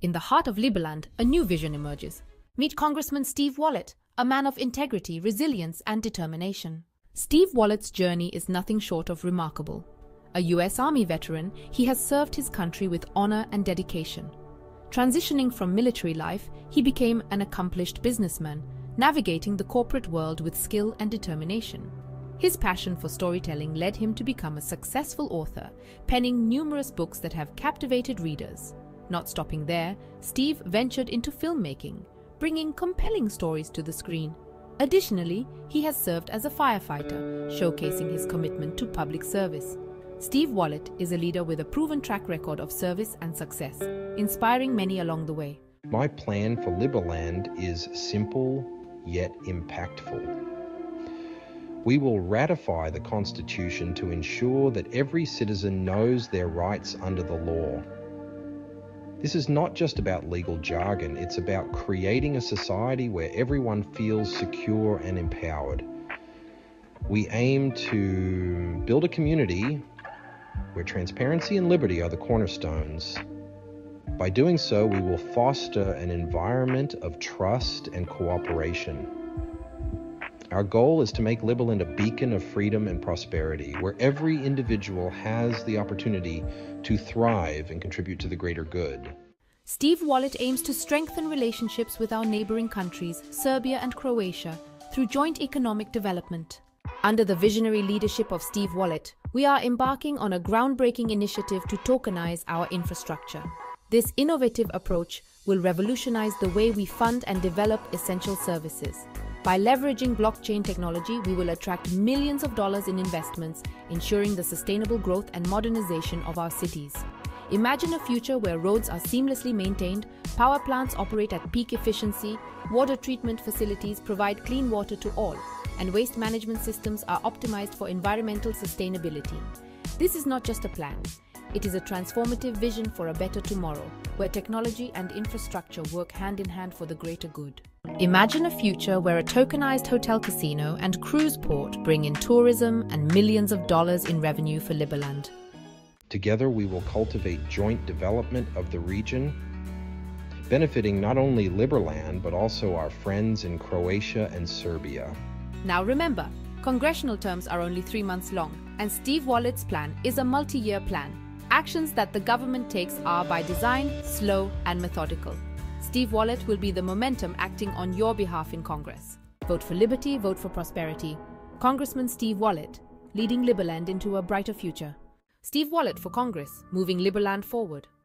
In the heart of Liberland, a new vision emerges. Meet Congressman Steve Wollett, a man of integrity, resilience, and determination. Steve Wollett's journey is nothing short of remarkable. A U.S. Army veteran, he has served his country with honor and dedication. Transitioning from military life, he became an accomplished businessman, navigating the corporate world with skill and determination. His passion for storytelling led him to become a successful author, penning numerous books that have captivated readers. Not stopping there, Steve ventured into filmmaking, bringing compelling stories to the screen. Additionally, he has served as a firefighter, showcasing his commitment to public service. Steve Wollett is a leader with a proven track record of service and success, inspiring many along the way. My plan for Liberland is simple yet impactful. We will ratify the Constitution to ensure that every citizen knows their rights under the law. This is not just about legal jargon, it's about creating a society where everyone feels secure and empowered. We aim to build a community where transparency and liberty are the cornerstones. By doing so, we will foster an environment of trust and cooperation. Our goal is to make Liberland a beacon of freedom and prosperity, where every individual has the opportunity to thrive and contribute to the greater good. Steve Wollett aims to strengthen relationships with our neighboring countries, Serbia and Croatia, through joint economic development. Under the visionary leadership of Steve Wollett, we are embarking on a groundbreaking initiative to tokenize our infrastructure. This innovative approach will revolutionize the way we fund and develop essential services. By leveraging blockchain technology, we will attract millions of dollars in investments, ensuring the sustainable growth and modernization of our cities. Imagine a future where roads are seamlessly maintained, power plants operate at peak efficiency, water treatment facilities provide clean water to all, and waste management systems are optimized for environmental sustainability. This is not just a plan. It is a transformative vision for a better tomorrow, where technology and infrastructure work hand in hand for the greater good. Imagine a future where a tokenized hotel casino and cruise port bring in tourism and millions of dollars in revenue for Liberland. Together, we will cultivate joint development of the region, benefiting not only Liberland, but also our friends in Croatia and Serbia. Now remember, congressional terms are only three months long, and Steve Wollett's plan is a multi year plan. Actions that the government takes are by design, slow, and methodical. Steve Wollett will be the momentum acting on your behalf in Congress. Vote for liberty, vote for prosperity. Congressman Steve Wollett, leading Liberland into a brighter future. Steve Wollett for Congress, moving Liberland forward.